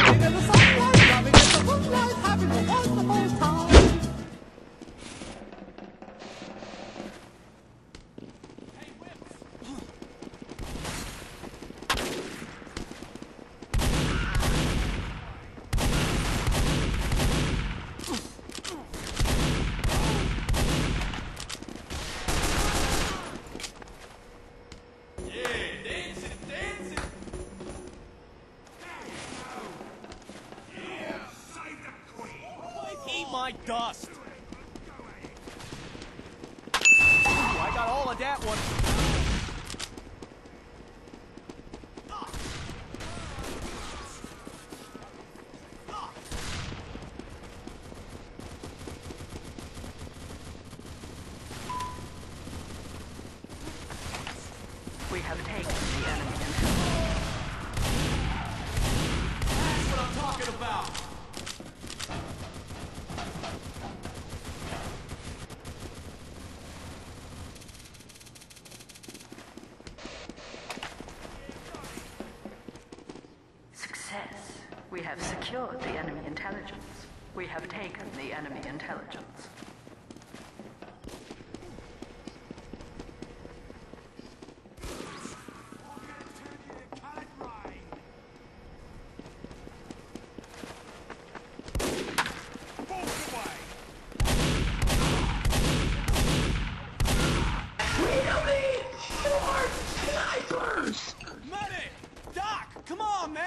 Living in my dust! I got all of that one. We have taken the enemy We have secured the enemy intelligence. We have taken the enemy intelligence. Doc! Come on, man!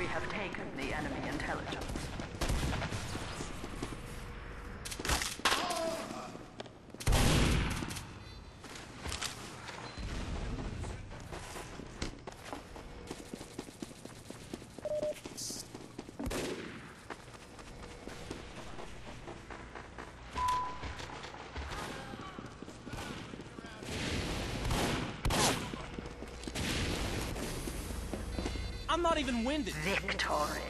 We have taken the enemy intelligence. I'm not even winded. Victory.